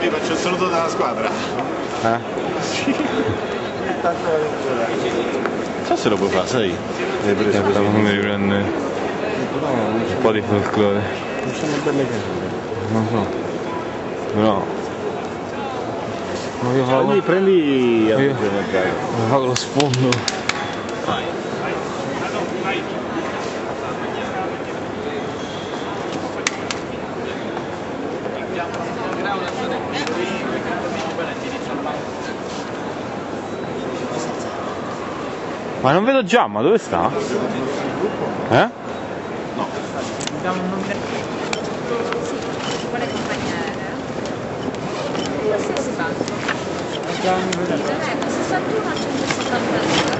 Vi faccio il saluto dalla squadra. Eh? Non so se lo puoi fare, sai? Hai preso Eh, come riprende un po' di folklore. Non sono belle cose. Non so. Però. Ma io Prendi, fa prendi Io- attenzione, dai. fa lo sfondo. Ma non vedo Giamma, dove sta? Eh? Quale compagnia era? Qualsiasi banco. Ecco, 61 a 172.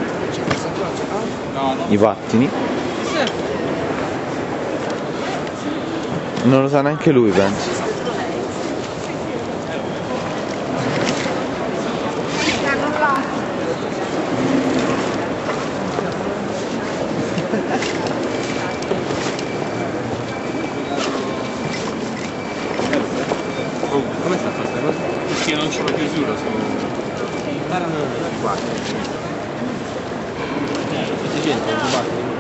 I vattini? Non lo sa neanche lui, penso. Come sta questa cosa? C'è la chiusura su... Parlano qua. C'è gente, rubato.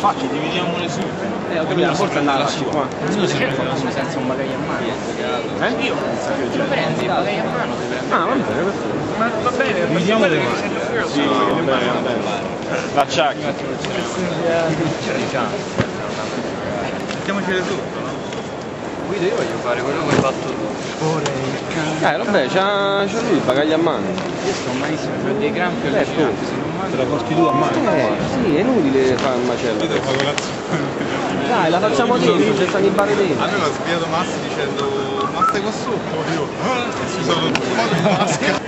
Infatti dividiamo le su. Eh, ho capito, la porta andava là qua. Scusa, senza un bagaglio a mano. Eh? Io lo prendi, il bagaglio a mano. Ah, va bene, Ma va bene, dividiamo le mani. Sì, va bene, va bene. La ciacca. Mettiamoci le sotto, no? Guido io voglio fare quello che hai fatto tu. Eh, vabbè, c'ha, lui il bagaglio a mano. Io sto malissimo, ho dei crampi Eh, tu. Non. Te la porti tu a mano? Eh, sì, è inutile fare un macello. Dai, la facciamo dentro, ci stanno i bar dentro. A me mi ha sbagliato Massi dicendo ma stai qua sotto? Io si sono un po' di maschera.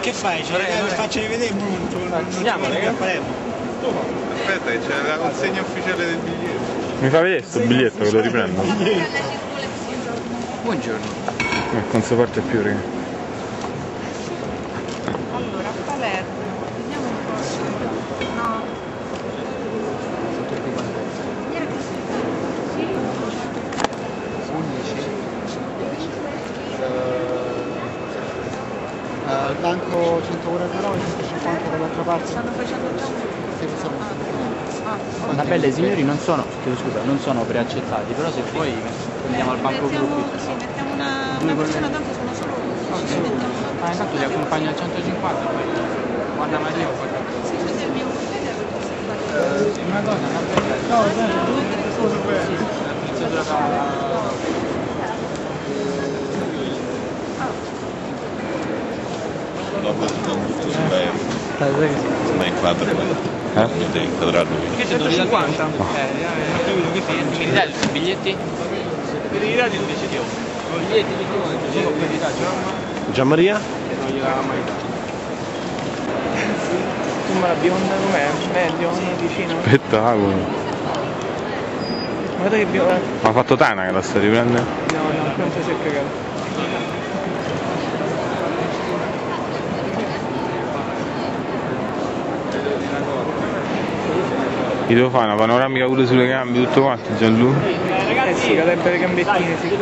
Che fai? Ce la faccio rivedere brutto. Andiamo, raga. Aspetta che c'è la consegna ufficiale del biglietto. Mi fa vedere sto biglietto che lo riprendo? Buongiorno. Eh, non si parte più, raga. Palermo. Vediamo un po'. No. Era così. Sì. 11. Al banco 149, 150 dall'altra parte. Stanno facendo. Ah, La belle i signori non sono, scusa, non sono preaccettati, però se poi prendiamo al banco gruppi. sì, mettiamo una, una persona, tanto sono solo Ah, intanto li accompagno al 150 poi. Quando Maria poi. Sì, questo è il mio si fa Una cosa, una bella. No, o cose. L'iniziatura Dopo ti do tutto su aereo. Ma inquadra quello. Eh? Mi devi inquadrare lui. Che 150? Eh, che fai? Mi ridai i biglietti? Mi ridai invece di I biglietti di solo quelli da Gianmaria? non gliel'aveva mai dato. Insomma la bionda com'è? Meglio, vicino? Spettacolo. Guarda che bionda. Ma ha fatto Tana che la sta riprendendo? No, no, quanto si è cagato. Gli devo fare una panoramica pure sulle gambe, tutto quanto, Gianlu? Eh sì, cadrebbe le gambettine, sì.